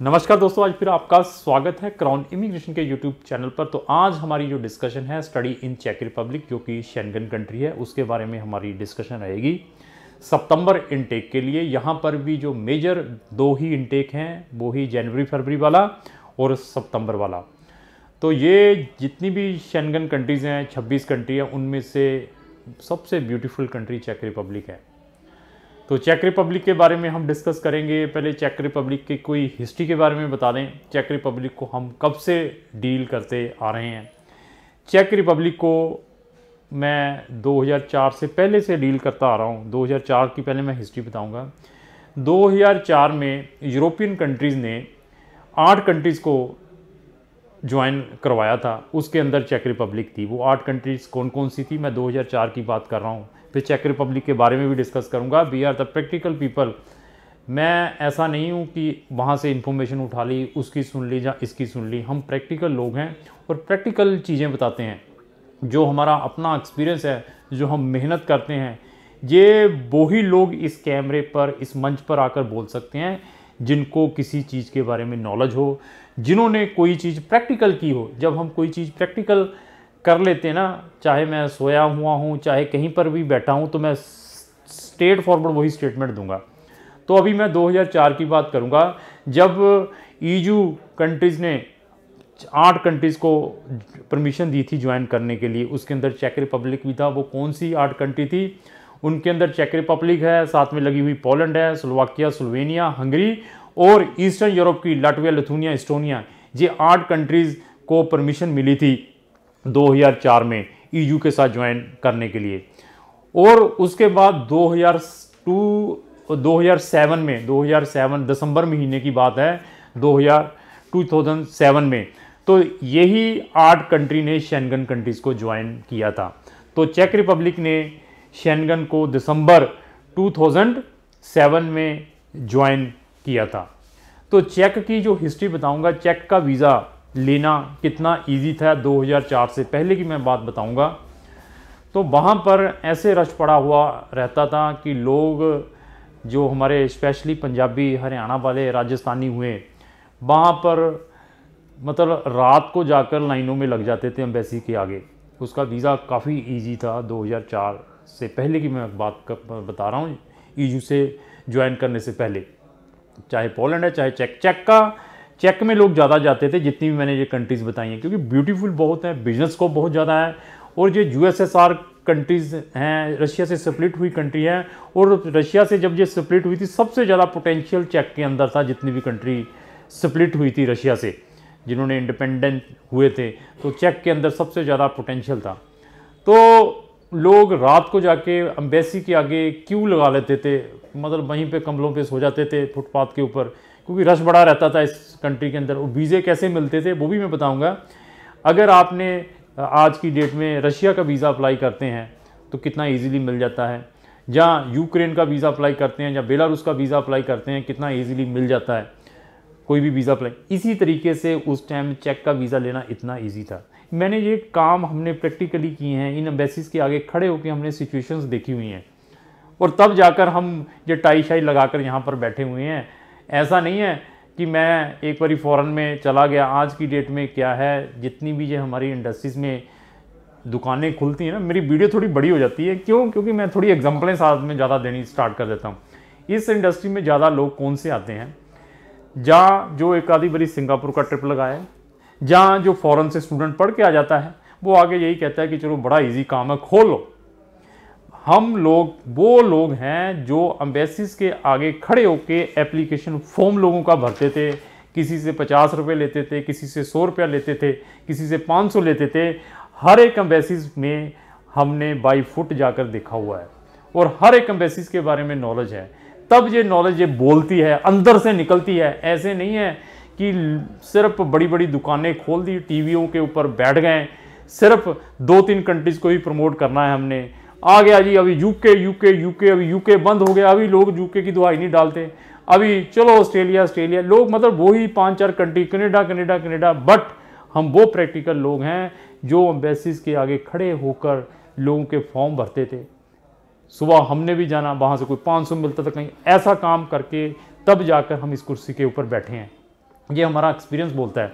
नमस्कार दोस्तों, आज फिर आपका स्वागत है क्राउन इमिग्रेशन के यूट्यूब चैनल पर। तो आज हमारी जो डिस्कशन है स्टडी इन चेक रिपब्लिक जो कि शेंगन कंट्री है, उसके बारे में हमारी डिस्कशन रहेगी सितंबर इनटेक के लिए। यहाँ पर भी जो मेजर दो ही इनटेक हैं, वो ही जनवरी फरवरी वाला और सितंबर वाला। तो ये जितनी भी शेंगन कंट्रीज़ हैं 26 कंट्री हैं, उनमें से सबसे ब्यूटीफुल कंट्री चेक रिपब्लिक है। तो चेक रिपब्लिक के बारे में हम डिस्कस करेंगे। पहले चेक रिपब्लिक की कोई हिस्ट्री के बारे में बता दें। चेक रिपब्लिक को हम कब से डील करते आ रहे हैं? चेक रिपब्लिक को मैं 2004 से पहले से डील करता आ रहा हूँ। 2004 की पहले मैं हिस्ट्री बताऊँगा। 2004 में यूरोपियन कंट्रीज़ ने आठ कंट्रीज़ को ज्वाइन करवाया था। उसके अंदर चेक रिपब्लिक थी। वो आठ कंट्रीज़ कौन कौन सी थी? मैं 2004 की बात कर रहा हूँ। फिर चेक रिपब्लिक के बारे में भी डिस्कस करूँगा। We are the practical people मैं ऐसा नहीं हूँ कि वहाँ से इन्फॉर्मेशन उठा ली, उसकी सुन ली या इसकी सुन ली। हम प्रैक्टिकल लोग हैं और प्रैक्टिकल चीज़ें बताते हैं। जो हमारा अपना एक्सपीरियंस है, जो हम मेहनत करते हैं, ये वो ही लोग इस कैमरे पर, इस मंच पर आकर बोल सकते हैं, जिनको किसी चीज़ के बारे में नॉलेज हो, जिन्होंने कोई चीज़ प्रैक्टिकल की हो। जब हम कोई चीज़ प्रैक्टिकल कर लेते ना, चाहे मैं सोया हुआ हूँ, चाहे कहीं पर भी बैठा हूँ तो मैं स्टेट फॉरवर्ड वही स्टेटमेंट दूँगा। तो अभी मैं 2004 की बात करूँगा, जब ईजू कंट्रीज़ ने आठ कंट्रीज़ को परमिशन दी थी ज्वाइन करने के लिए, उसके अंदर चेक रिपब्लिक भी था, वो कौन सी आठ कंट्री थी? उनके अंदर चेक रिपब्लिक है, साथ में लगी हुई पोलैंड है स्लोवाकिया स्लोवेनिया हंगरी और ईस्टर्न यूरोप की लाटविया लथुनिया इस्टोनिया ये आठ कंट्रीज़ को परमिशन मिली थी। 2004 में ईयू के साथ ज्वाइन करने के लिए। और उसके बाद 2002 2007 में 2007 दिसंबर महीने की बात है 2000 2007 में। तो यही आठ कंट्री ने शेनगन कंट्रीज़ को ज्वाइन किया था। तो चेक रिपब्लिक ने शेनगन को दिसंबर 2007 में ज्वाइन किया था। तो चेक की जो हिस्ट्री बताऊँगा चेक का वीज़ा लेना कितना इजी था 2004 से। पहले की मैं बात बताऊँगा। तो वहाँ पर ऐसे रश पड़ा हुआ रहता था कि लोग जो हमारे स्पेशली पंजाबी हरियाणा वाले राजस्थानी हुए वहाँ पर मतलब रात को जाकर लाइनों में लग जाते थे एम्बेसी के आगे। उसका वीज़ा काफ़ी इजी था 2004 से। पहले की मैं बात कर, बता रहा हूँ ईयू से ज्वाइन करने से पहले। चाहे पोलैंड है चाहे चेक चेक का चेक में लोग ज़्यादा जाते थे, जितनी भी मैंने ये कंट्रीज़ बताई हैं, क्योंकि ब्यूटीफुल बहुत है बिज़नेस को बहुत ज़्यादा है, और जो यूएसएसआर कंट्रीज़ हैं रशिया से स्प्लिट हुई कंट्री है, और रशिया से जब ये स्प्लिट हुई थी, सबसे ज़्यादा पोटेंशियल चेक के अंदर था जितनी भी कंट्री स्प्लिट हुई थी रशिया से, जिन्होंने इंडिपेंडेंट हुए थे तो चेक के अंदर सबसे ज़्यादा पोटेंशियल था। तो लोग रात को जाके अम्बेसी के आगे क्यू लगा लेते थे मतलब वहीं पे कमलों पे सो जाते थे फुटपाथ के ऊपर। क्योंकि रश बड़ा रहता था इस कंट्री के अंदर। वो वीज़े कैसे मिलते थे, वो भी मैं बताऊँगा। अगर आपने आज की डेट में रशिया का वीज़ा अप्लाई करते हैं तो कितना ईजीली मिल जाता है। या यूक्रेन का वीज़ा अप्लाई करते हैं, या बेलारूस का वीज़ा अप्लाई करते हैं, कितना ईजीली मिल जाता है। कोई भी वीज़ा अप्लाई इसी तरीके से उस टाइम चेक का वीज़ा लेना इतना ईजी था। मैंने ये काम हमने प्रैक्टिकली किए हैं। इन एम्बेसीज के आगे खड़े होकर हमने सिचुएशंस देखी हुई हैं। और तब जाकर हम ये टाई शाई लगाकर यहाँ पर बैठे हुए हैं। ऐसा नहीं है कि मैं एक बारी फ़ौरन में चला गया, आज की डेट में क्या है, जितनी भी ये हमारी इंडस्ट्रीज़ में दुकानें खुलती हैं ना, मेरी वीडियो थोड़ी बड़ी हो जाती है। क्यों? क्योंकि मैं थोड़ी एग्जाम्पलें साथ में ज़्यादा देनी स्टार्ट कर देता हूँ। इस इंडस्ट्री में ज़्यादा लोग कौन से आते हैं? जहाँ जो एक आधी बड़ी सिंगापुर का ट्रिप लगाए जहाँ जो फ़ौरन से स्टूडेंट पढ़ के आ जाता है, वो आगे यही कहता है कि चलो बड़ा इजी काम है, खोलो हम लोग, वो लोग हैं जो अम्बेसिस के आगे खड़े होकर एप्लीकेशन फॉर्म लोगों का भरते थे। किसी से पचास रुपये लेते थे, किसी से सौ रुपया लेते थे, किसी से पाँच सौ लेते थे। हर एक अम्बेसिस में हमने बाई फुट जाकर देखा हुआ है। और हर एक अम्बेसिस के बारे में नॉलेज है। तब ये नॉलेज ये बोलती है, अंदर से निकलती है। ऐसे नहीं है कि सिर्फ़ बड़ी बड़ी दुकानें खोल दी टीवियों के ऊपर बैठ गए। सिर्फ़ दो तीन कंट्रीज़ को ही प्रमोट करना है हमने। आ गया जी, अभी यूके यूके यूके अभी यूके बंद हो गया, अभी लोग यूके की दुआई नहीं डालते। अभी चलो ऑस्ट्रेलिया ऑस्ट्रेलिया लोग मतलब वही पाँच चार country Canada Canada Canada but हम वो प्रैक्टिकल लोग हैं जो एम्बेसिस के आगे खड़े होकर लोगों के फॉर्म भरते थे। सुबह हमने भी जाना, वहाँ से कोई 500 मिलता था कहीं। ऐसा काम करके तब जाकर हम इस कुर्सी के ऊपर बैठे हैं। ये हमारा एक्सपीरियंस बोलता है।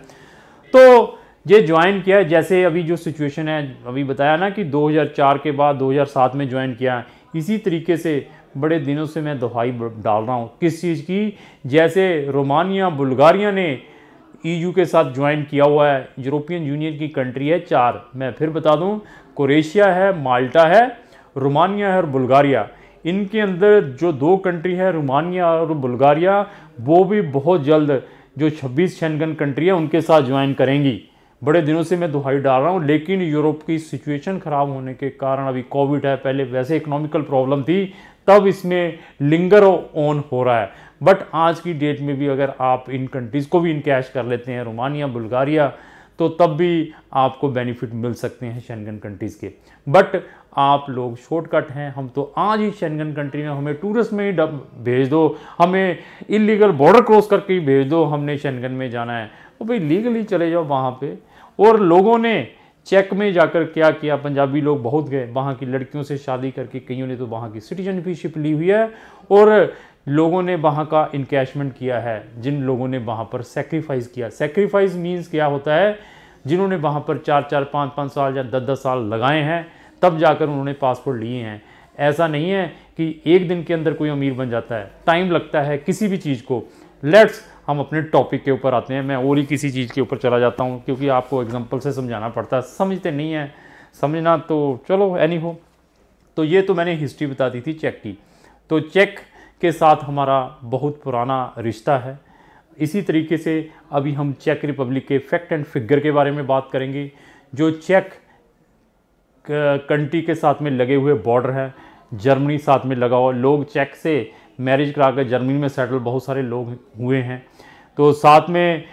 तो ये ज्वाइन किया है, जैसे अभी जो सिचुएशन है, अभी बताया ना कि 2004 के बाद 2007 में ज्वाइन किया है। इसी तरीके से बड़े दिनों से मैं दोहाई डाल रहा हूँ। किस चीज़ की? जैसे रोमानिया, बुल्गारिया ने ईयू के साथ ज्वाइन किया हुआ है। यूरोपियन यूनियन की कंट्री है चार। मैं फिर बता दूँ क्रोएशिया है माल्टा है, रोमानिया है और बुल्गारिया। इनके अंदर जो दो कंट्री है, रोमानिया और बुल्गारिया, वो भी बहुत जल्द जो 26 शेंगन कंट्री है, उनके साथ ज्वाइन करेंगी। बड़े दिनों से मैं दुहाई डाल रहा हूँ, लेकिन यूरोप की सिचुएशन ख़राब होने के कारण अभी कोविड है, पहले वैसे इकोनॉमिकल प्रॉब्लम थी, तब इसमें लिंगर ऑन हो रहा है। बट आज की डेट में भी अगर आप इन कंट्रीज़ को भी इनकैश कर लेते हैं, रोमानिया, बुल्गारिया तो तब भी आपको बेनिफिट मिल सकते हैं शेंगन कंट्रीज़ के। बट आप लोग शॉर्टकट हैं, हम तो आज ही शेंगन कंट्री में हमें टूरिस्ट में ही भेज दो, हमें इलीगल बॉर्डर क्रॉस करके ही भेज दो, हमने शेंगन में जाना है। तो भाई लीगली चले जाओ वहाँ पे और लोगों ने चेक में जाकर क्या किया, पंजाबी लोग बहुत गए। वहाँ की लड़कियों से शादी करके कईयों ने तो वहाँ की सिटीजनशिप ली हुई है और लोगों ने वहाँ का इनकेशमेंट किया है, जिन लोगों ने वहाँ पर सेक्रीफाइस किया। सेक्रीफाइस मीन्स क्या होता है? जिन्होंने वहाँ पर चार चार, पाँच पाँच साल या दस दस साल लगाए हैं, तब जाकर उन्होंने पासपोर्ट लिए हैं। ऐसा नहीं है कि एक दिन के अंदर कोई अमीर बन जाता है। टाइम लगता है किसी भी चीज़ को। लेट्स हम अपने टॉपिक के ऊपर आते हैं। मैं और ही किसी चीज़ के ऊपर चला जाता हूँ, क्योंकि आपको एग्ज़ाम्पल से समझाना पड़ता है। समझते नहीं है। समझना तो चलो एनी हो तो ये तो मैंने हिस्ट्री बता दी थी चेक की। तो चेक के साथ हमारा बहुत पुराना रिश्ता है। इसी तरीके से अभी हम चेक रिपब्लिक के फैक्ट एंड फिगर के बारे में बात करेंगे। जो चेक कंट्री के साथ में लगे हुए बॉर्डर है जर्मनी साथ में लगा हुआ। लोग चेक से मैरिज करा कर जर्मनी में सेटल बहुत सारे लोग हुए हैं। तो साथ में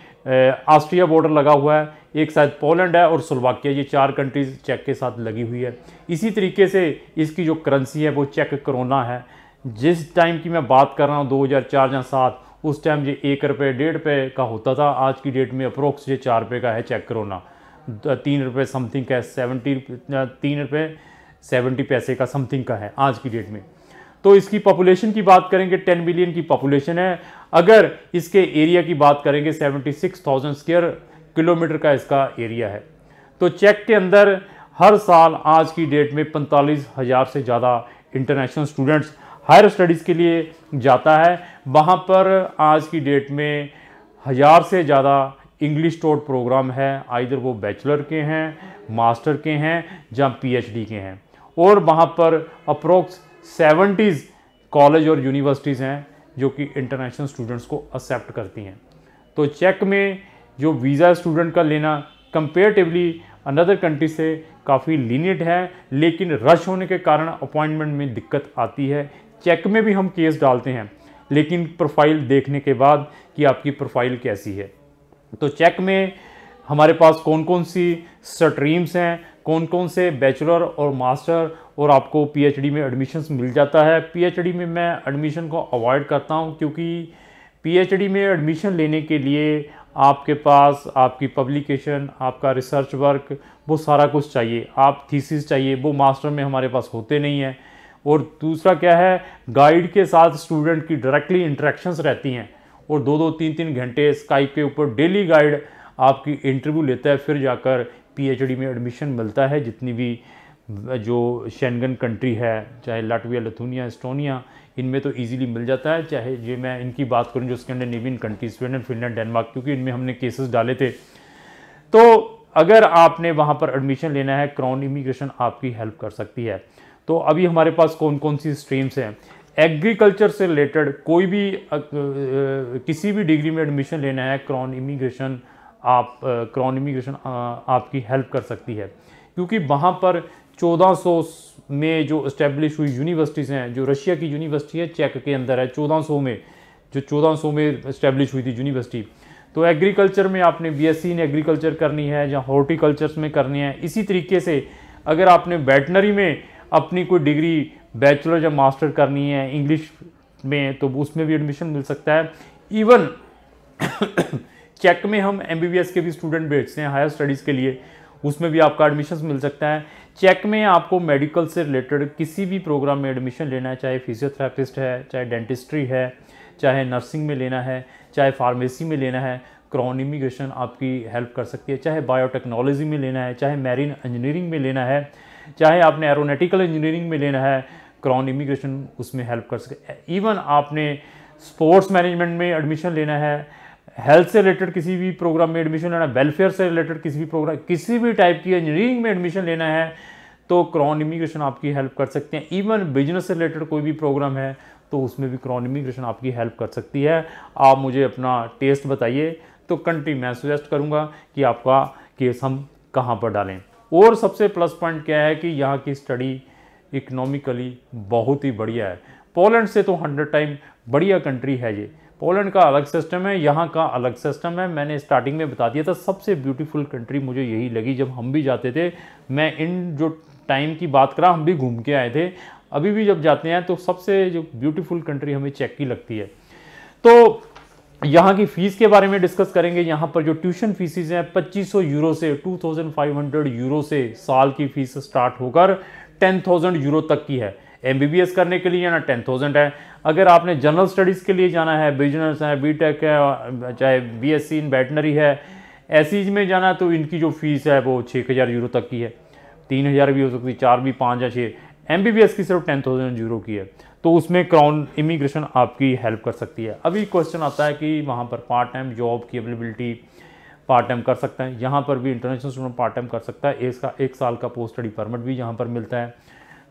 ऑस्ट्रिया बॉर्डर लगा हुआ है। एक शायद पोलैंड है और सुलवाकिया, ये चार कंट्रीज़ चेक के साथ लगी हुई है। इसी तरीके से इसकी जो करेंसी है, वो चेक करोना है। जिस टाइम की मैं बात कर रहा हूँ 2004 या सात, उस टाइम ये एक रुपये डेढ़ रुपये का होता था। आज की डेट में अप्रोक्स ये चार रुपये का है चेक करोना तीन रुपये समथिंग का है सेवेंटी तीन रुपये सेवेंटी पैसे का समथिंग का है आज की डेट में। तो इसकी पॉपुलेशन की बात करेंगे टेन मिलियन की पॉपुलेशन है। अगर इसके एरिया की बात करेंगे seventy six thousand square kilometre का इसका एरिया है। तो चेक के अंदर हर साल आज की डेट में पैंतालीस हज़ार से ज़्यादा इंटरनेशनल स्टूडेंट्स हायर स्टडीज़ के लिए जाता है। वहाँ पर आज की डेट में हज़ार से ज़्यादा इंग्लिश टोट प्रोग्राम है। आइधर वो बैचलर के हैं मास्टर के हैं या पीएचडी के हैं। और वहाँ पर अप्रोक्स सेवेंटीज़ कॉलेज और यूनिवर्सिटीज़ हैं जो कि इंटरनेशनल स्टूडेंट्स को एक्सेप्ट करती हैं। तो चेक में जो वीज़ा स्टूडेंट का लेना कंपेरेटिवली अनदर कंट्री से काफ़ी लीनियट है, लेकिन रश होने के कारण अपॉइंटमेंट में दिक्कत आती है। चेक में भी हम केस डालते हैं, लेकिन प्रोफ़ाइल देखने के बाद कि आपकी प्रोफ़ाइल कैसी है। तो चेक में हमारे पास कौन कौन सी स्ट्रीम्स हैं कौन कौन से बैचलर और मास्टर और आपको पीएचडी में एडमिशन्स मिल जाता है। पीएचडी में मैं एडमिशन को अवॉइड करता हूँ क्योंकि पीएचडी में एडमिशन लेने के लिए आपके पास आपकी पब्लिकेशन आपका रिसर्च वर्क वो सारा कुछ चाहिए। आप थीसिस चाहिए, वो मास्टर में हमारे पास होते नहीं हैं। और दूसरा क्या है गाइड के साथ स्टूडेंट की डायरेक्टली इंट्रैक्शंस रहती हैं। और दो दो तीन तीन घंटे स्काइप के ऊपर डेली गाइड आपकी इंटरव्यू लेता है, फिर जाकर पीएचडी में एडमिशन मिलता है, जितनी भी जो शेंगन कंट्री है, चाहे लाटविया, लथुनिया, एस्टोनिया, इनमें तो इजीली मिल जाता है। चाहे ये मैं इनकी बात करूँ जो Scandinavian country Sweden Finland, Denmark, क्योंकि इनमें हमने केसेस डाले थे। तो अगर आपने वहाँ पर एडमिशन लेना है क्राउन इमिग्रेशन आपकी हेल्प कर सकती है। तो अभी हमारे पास कौन कौन सी स्ट्रीम्स हैं? एग्रीकल्चर से रिलेटेड कोई भी किसी भी डिग्री में एडमिशन लेना है क्राउन इमिग्रेशन आप क्राउन इमिग्रेशन आपकी हेल्प कर सकती है। क्योंकि वहाँ पर 1400 में जो इस्टेब्लिश हुई यूनिवर्सिटीज़ हैं, जो रशिया की यूनिवर्सिटी है, चेक के अंदर है 1400 में, जो 1400 में इस्टेब्लिश हुई थी यूनिवर्सिटी तो एग्रीकल्चर में आपने बीएससी इन एग्रीकल्चर करनी है, या हॉर्टिकल्चर में करनी है, इसी तरीके से अगर आपने वेटनरी में अपनी कोई डिग्री बैचलर या मास्टर करनी है इंग्लिश में तो उसमें भी एडमिशन मिल सकता है। इवन चेक में हम एमबीबीएस के भी स्टूडेंट भेजते हैं हायर स्टडीज़ के लिए। उसमें भी आपका एडमिशन मिल सकता है। चेक में आपको मेडिकल से रिलेटेड किसी भी प्रोग्राम में एडमिशन लेना है, चाहे फिजियोथेरापिस्ट है, चाहे डेंटिस्ट्री है, चाहे नर्सिंग में लेना है, चाहे फार्मेसी में लेना है क्रॉन इमिग्रेशन आपकी हेल्प कर सकती है। चाहे बायोटेक्नोलॉजी में लेना है, चाहे मैरीन इंजीनियरिंग में लेना है, चाहे आपने एरोनेटिकल इंजीनियरिंग में लेना है क्रॉन इमिग्रेशन उसमें हेल्प कर सके इवन आपने स्पोर्ट्स मैनेजमेंट में एडमिशन लेना है हेल्थ से रिलेटेड किसी भी प्रोग्राम में एडमिशन लेना है वेलफेयर से रिलेटेड किसी भी प्रोग्राम किसी भी टाइप की इंजीनियरिंग में एडमिशन लेना है तो क्रॉन इमिग्रेशन आपकी हेल्प कर सकते हैं। इवन बिज़नेस से रिलेटेड कोई भी प्रोग्राम है तो उसमें भी क्रॉन इमिग्रेशन आपकी हेल्प कर सकती है। आप मुझे अपना टेस्ट बताइए तो कंट्री मैं सजेस्ट करूँगा कि आपका केस हम कहाँ पर डालें। और सबसे प्लस पॉइंट क्या है कि यहाँ की स्टडी इकोनॉमिकली बहुत ही बढ़िया है। पोलैंड से तो हंड्रेड टाइम बढ़िया कंट्री है ये। पोलैंड का अलग सिस्टम है यहाँ का अलग सिस्टम है। मैंने स्टार्टिंग में बता दिया था सबसे ब्यूटीफुल कंट्री मुझे यही लगी जब हम भी जाते थे। मैं इन जो टाइम की बात करा हम भी घूम के आए थे। अभी भी जब जाते हैं तो सबसे जो ब्यूटीफुल कंट्री हमें चेक की लगती है। तो यहाँ की फ़ीस के बारे में डिस्कस करेंगे। यहाँ पर जो ट्यूशन फीसिस हैं 2500 यूरो से 2500 यूरो से साल की फ़ीस स्टार्ट होकर 10,000 यूरो तक की है। एमबीबीएस करने के लिए जाना 10,000 है। अगर आपने जनरल स्टडीज़ के लिए जाना है बिज़नेस है बी टेक है, चाहे B S C in botany है, ऐसी में जाना है तो इनकी जो फ़ीस है वो छः हज़ार यूरो तक की है। तीन हज़ार भी हो सकती है चार भी, पाँच या छः एम बी बी एस की सिर्फ़ टेन थाउज़ेंड यूरो की है। तो उसमें क्राउन इमिग्रेशन आपकी हेल्प कर सकती है। अभी क्वेश्चन आता है कि वहाँ पर पार्ट टाइम जॉब की अवेलेबिलिटी पार्ट टाइम कर सकते हैं। यहाँ पर भी इंटरनेशनल स्टूडेंट पार्ट टाइम कर सकता है। इसका एक साल का पोस्ट स्टडी परमिट भी यहाँ पर मिलता है।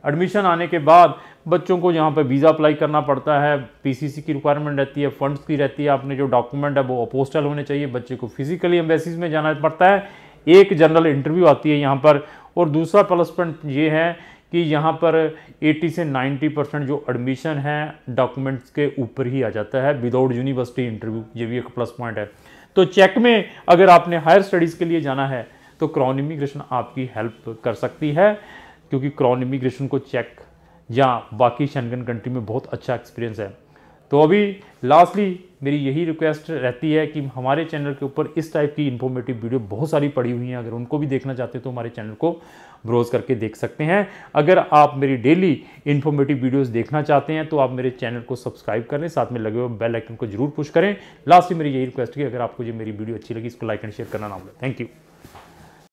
एडमिशन आने के बाद बच्चों को यहाँ पर वीज़ा अप्लाई करना पड़ता है पीसीसी की रिक्वायरमेंट रहती है फंड्स की रहती है, आपने जो डॉक्यूमेंट है वो अपोस्टल होने चाहिए, बच्चे को फिजिकली एम्बेसिस में जाना पड़ता है। एक जनरल इंटरव्यू आती है यहाँ पर और दूसरा प्लस पॉइंट ये है कि यहाँ पर 80 से 90 परसेंट जो एडमिशन है डॉक्यूमेंट्स के ऊपर ही आ जाता है विदाउट यूनिवर्सिटी इंटरव्यू ये भी एक प्लस पॉइंट है। तो चेक में अगर आपने हायर स्टडीज़ के लिए जाना है तो क्रॉन इमिग्रेशन आपकी हेल्प कर सकती है। क्योंकि क्रॉन इमिग्रेशन को चेक या बाकी शनगन कंट्री में बहुत अच्छा एक्सपीरियंस है। तो अभी लास्टली मेरी यही रिक्वेस्ट रहती है कि हमारे चैनल के ऊपर इस टाइप की इन्फॉर्मेटिव वीडियो बहुत सारी पड़ी हुई हैं। अगर उनको भी देखना चाहते हैं तो हमारे चैनल को ब्रोज करके देख सकते हैं। अगर आप मेरी डेली इन्फॉर्मेटिव वीडियोस देखना चाहते हैं तो आप मेरे चैनल को सब्सक्राइब करें साथ में लगे हुए बेल आइकन को ज़रूर पुश करें। लास्ट में मेरी यही रिक्वेस्ट है अगर आपको जो मेरी वीडियो अच्छी लगी, इसको लाइक एंड शेयर करना ना भूलें। Thank you